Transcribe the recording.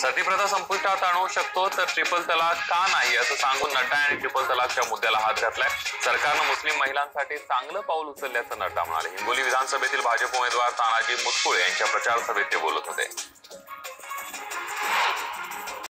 सतीप्रथा संपुष्टात आणू शकतो तर ट्रिपल तलाक का नाही असं सांगून नड्डा आणि ट्रिपल तलाकच्या मुद्द्याला हात घातलाय. सरकारनं मुस्लिम महिलांसाठी चांगलं पाऊल उचलल्याचं नड्डा म्हणाले. हिंगोली विधानसभेतील भाजप उमेदवार तानाजी मुतकुळे यांच्या प्रचार सभेत ते बोलत होते.